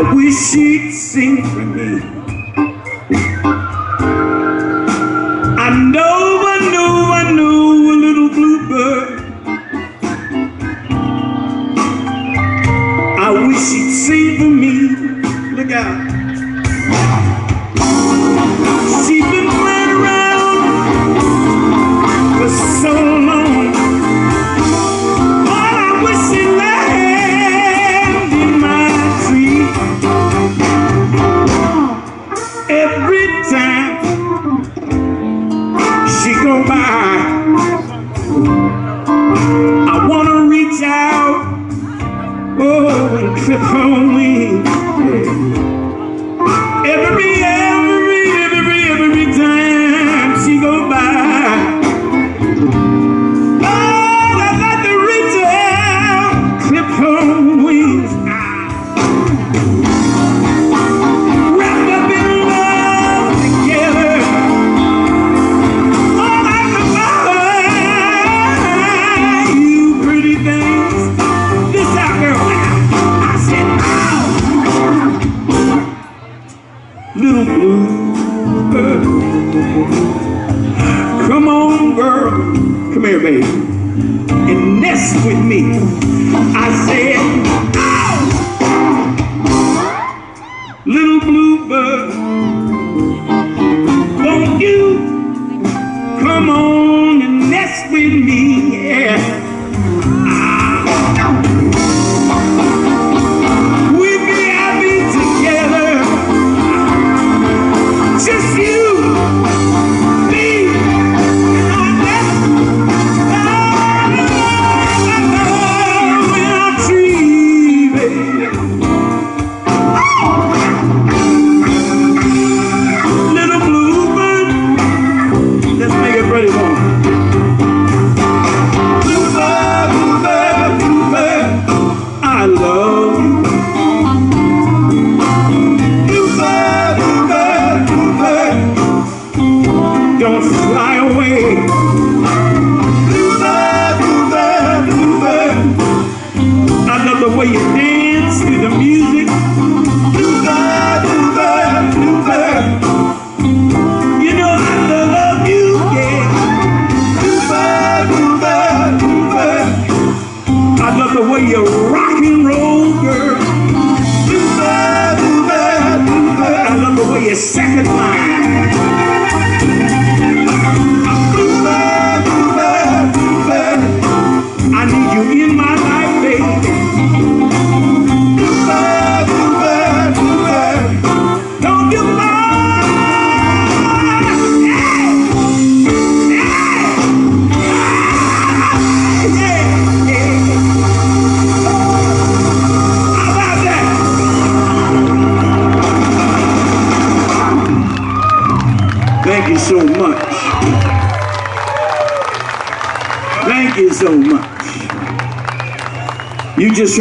I wish he'd sing for me. I know, I know, I know a little bluebird. I wish he'd sing for me. Look out. out. Oh, what a trip home we. Every hour. little blue. Come on, girl. Come here, baby. And nest with me. I said! Little blue bird. second line. so much. Thank you so much. You just